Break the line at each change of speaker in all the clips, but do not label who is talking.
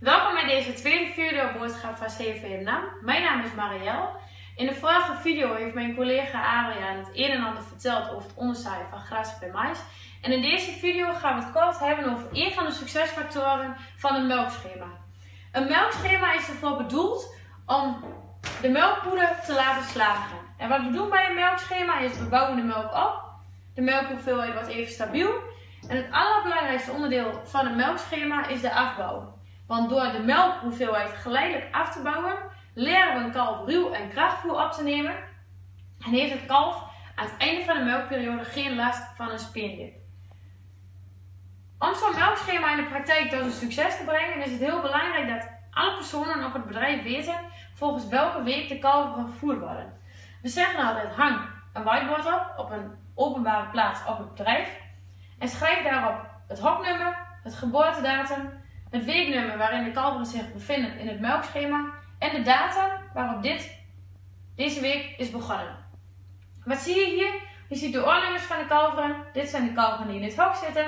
Welkom bij deze tweede video boodschap van CV NAM. Mijn naam is Marielle. In de vorige video heeft mijn collega Adriaan het een en ander verteld over het onderzaaien van gras bij mais. En in deze video gaan we het kort hebben over een van de succesfactoren van een melkschema. Een melkschema is ervoor bedoeld om de melkpoeder te laten slagen. En wat we doen bij een melkschema is we bouwen de melk op. De melkhoeveelheid wordt even stabiel. En het allerbelangrijkste onderdeel van een melkschema is de afbouw. Want door de melkhoeveelheid geleidelijk af te bouwen, leren we een kalf ruw en krachtvoer op te nemen. En heeft het kalf aan het einde van de melkperiode geen last van een speendip. Om zo'n melkschema in de praktijk tot een succes te brengen, is het heel belangrijk dat alle personen op het bedrijf weten volgens welke week de kalveren gevoerd worden. We zeggen altijd hang een whiteboard op op een openbare plaats op het bedrijf en schrijf daarop het hoknummer, het geboortedatum, het weeknummer waarin de kalveren zich bevinden in het melkschema en de datum waarop dit deze week is begonnen. Wat zie je hier? Je ziet de oornummers van de kalveren. Dit zijn de kalveren die in dit hok zitten.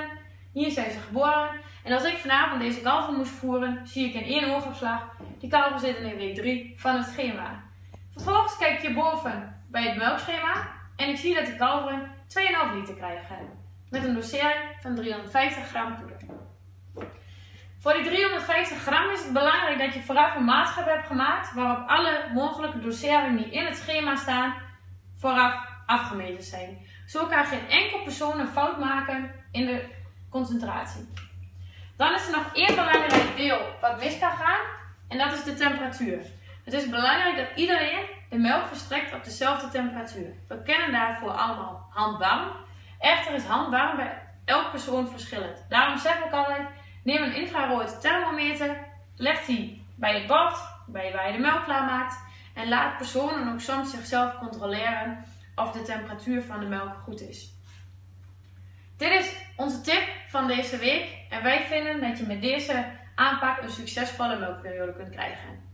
Hier zijn ze geboren. En als ik vanavond deze kalver moest voeren, zie ik in één oogopslag, die kalveren zitten in week 3 van het schema. Vervolgens kijk je boven bij het melkschema en ik zie dat die kalveren 2,5 liter krijgen. Met een dosering van 350 gram poeder. Voor die 350 gram is het belangrijk dat je vooraf een maatschap hebt gemaakt waarop alle mogelijke doseringen die in het schema staan vooraf afgemeten zijn. Zo kan geen enkel persoon een fout maken in de concentratie. Dan is er nog één belangrijk deel wat mis kan gaan en dat is de temperatuur. Het is belangrijk dat iedereen de melk verstrekt op dezelfde temperatuur. We kennen daarvoor allemaal handwarm. Echter is handwarm bij elk persoon verschillend. Daarom zeg ik altijd, neem een infrarood thermometer, leg die bij het bord, bij waar je de melk klaarmaakt en laat personen ook soms zichzelf controleren of de temperatuur van de melk goed is. Dit is onze tip van deze week en wij vinden dat je met deze aanpak een succesvolle melkperiode kunt krijgen.